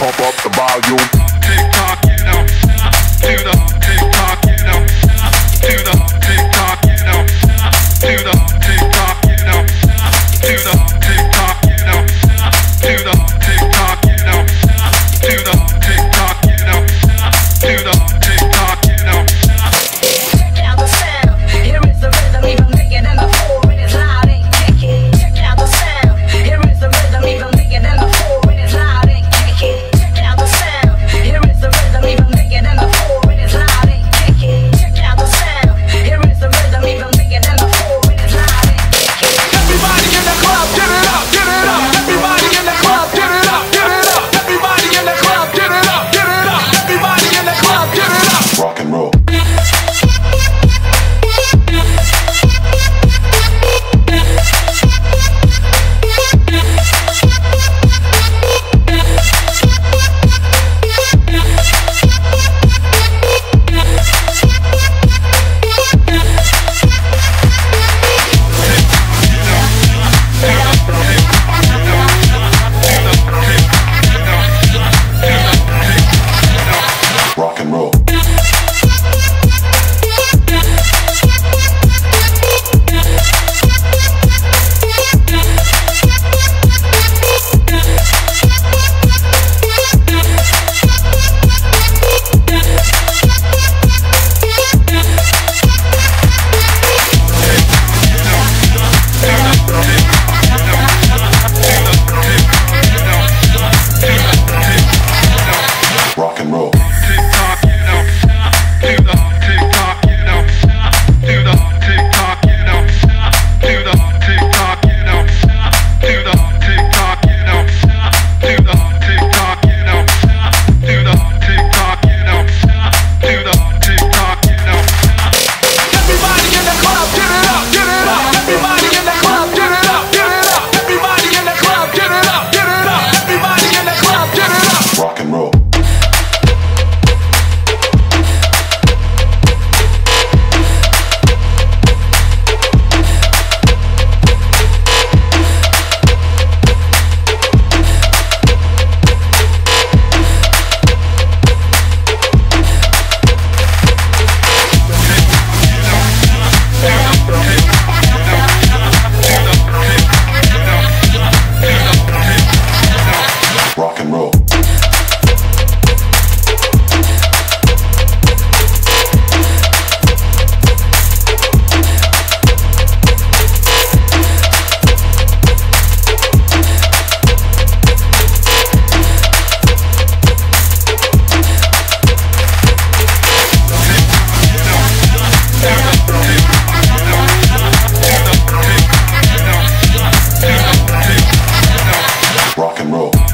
pump up the volume. and roll.